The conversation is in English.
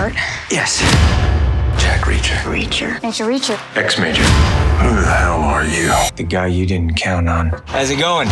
hurt? Yes. Jack Reacher. Reacher. Major Reacher. X Major. Who the hell are you? The guy you didn't count on. How's it going?